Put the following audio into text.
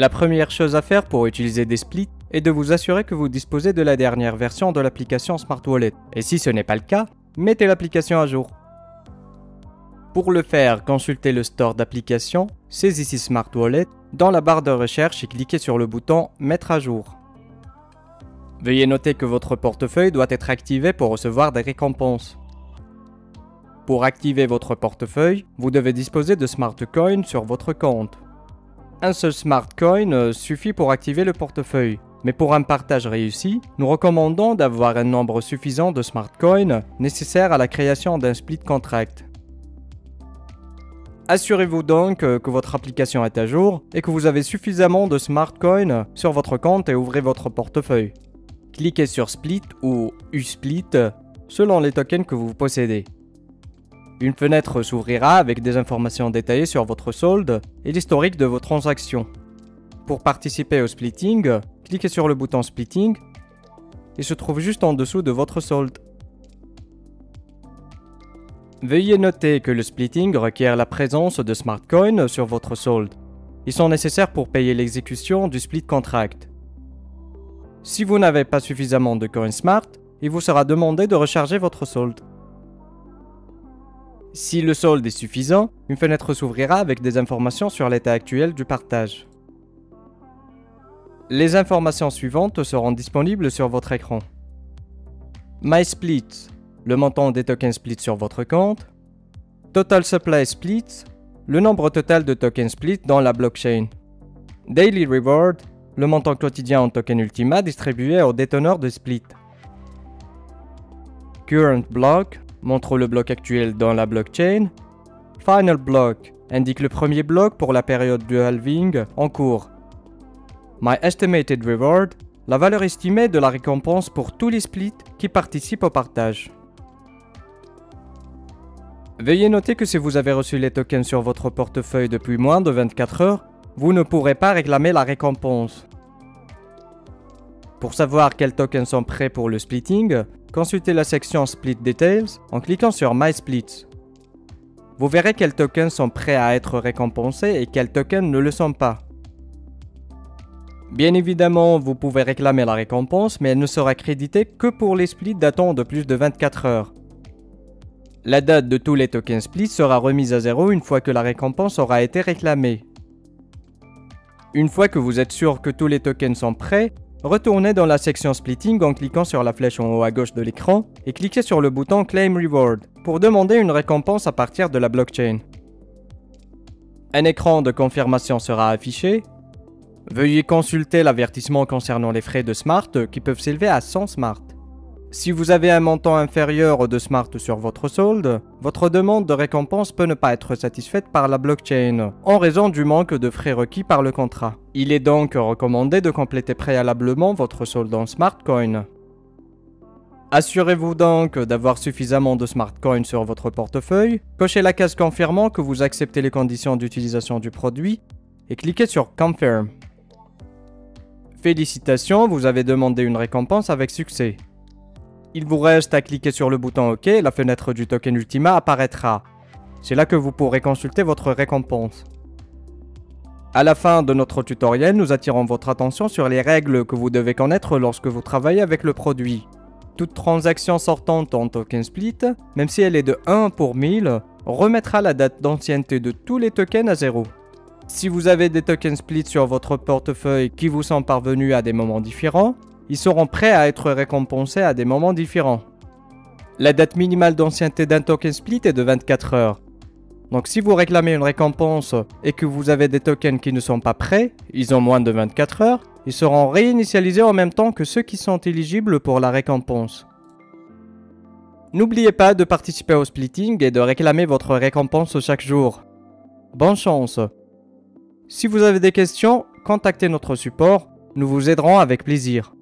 La première chose à faire pour utiliser des splits est de vous assurer que vous disposez de la dernière version de l'application Smart Wallet. Et si ce n'est pas le cas, mettez l'application à jour. Pour le faire, consultez le store d'applications, saisissez Smart Wallet dans la barre de recherche et cliquez sur le bouton Mettre à jour. Veuillez noter que votre portefeuille doit être activé pour recevoir des récompenses. Pour activer votre portefeuille, vous devez disposer de Smart Coin sur votre compte. Un seul Smart Coin euh, suffit pour activer le portefeuille, mais pour un partage réussi, nous recommandons d'avoir un nombre suffisant de Smart Coins nécessaires à la création d'un split contract. Assurez-vous donc euh, que votre application est à jour et que vous avez suffisamment de Smart Coins sur votre compte et ouvrez votre portefeuille. Cliquez sur Split ou USplit selon les tokens que vous possédez. Une fenêtre s'ouvrira avec des informations détaillées sur votre solde et l'historique de vos transactions. Pour participer au splitting, cliquez sur le bouton Splitting. Il se trouve juste en dessous de votre solde. Veuillez noter que le splitting requiert la présence de smart coins sur votre solde. Ils sont nécessaires pour payer l'exécution du split contract. Si vous n'avez pas suffisamment de coins smart, il vous sera demandé de recharger votre solde. Si le solde est suffisant, une fenêtre s'ouvrira avec des informations sur l'état actuel du partage. Les informations suivantes seront disponibles sur votre écran. MySplits, le montant des tokens split sur votre compte. Total Supply Splits, le nombre total de tokens split dans la blockchain. Daily Reward, le montant quotidien en token Ultima distribué aux déteneurs de split. Current Block, montre le bloc actuel dans la blockchain. Final Block indique le premier bloc pour la période du halving en cours. My Estimated Reward, la valeur estimée de la récompense pour tous les splits qui participent au partage. Veuillez noter que si vous avez reçu les tokens sur votre portefeuille depuis moins de 24 heures, vous ne pourrez pas réclamer la récompense. Pour savoir quels tokens sont prêts pour le splitting, consultez la section Split Details en cliquant sur My Splits. Vous verrez quels tokens sont prêts à être récompensés et quels tokens ne le sont pas. Bien évidemment, vous pouvez réclamer la récompense, mais elle ne sera créditée que pour les splits datant de plus de 24 heures. La date de tous les tokens splits sera remise à zéro une fois que la récompense aura été réclamée. Une fois que vous êtes sûr que tous les tokens sont prêts, Retournez dans la section Splitting en cliquant sur la flèche en haut à gauche de l'écran et cliquez sur le bouton Claim Reward pour demander une récompense à partir de la blockchain. Un écran de confirmation sera affiché. Veuillez consulter l'avertissement concernant les frais de Smart qui peuvent s'élever à 100 Smart. Si vous avez un montant inférieur de Smart sur votre solde, votre demande de récompense peut ne pas être satisfaite par la blockchain, en raison du manque de frais requis par le contrat. Il est donc recommandé de compléter préalablement votre solde en Smartcoin. Assurez-vous donc d'avoir suffisamment de Smartcoin sur votre portefeuille, cochez la case confirmant que vous acceptez les conditions d'utilisation du produit et cliquez sur Confirm. Félicitations, vous avez demandé une récompense avec succès. Il vous reste à cliquer sur le bouton OK, la fenêtre du token Ultima apparaîtra. C'est là que vous pourrez consulter votre récompense. À la fin de notre tutoriel, nous attirons votre attention sur les règles que vous devez connaître lorsque vous travaillez avec le produit. Toute transaction sortante en token split, même si elle est de 1 pour 1000, remettra la date d'ancienneté de tous les tokens à 0. Si vous avez des tokens split sur votre portefeuille qui vous sont parvenus à des moments différents, ils seront prêts à être récompensés à des moments différents. La date minimale d'ancienneté d'un token split est de 24 heures. Donc si vous réclamez une récompense et que vous avez des tokens qui ne sont pas prêts, ils ont moins de 24 heures, ils seront réinitialisés en même temps que ceux qui sont éligibles pour la récompense. N'oubliez pas de participer au splitting et de réclamer votre récompense chaque jour. Bonne chance Si vous avez des questions, contactez notre support, nous vous aiderons avec plaisir.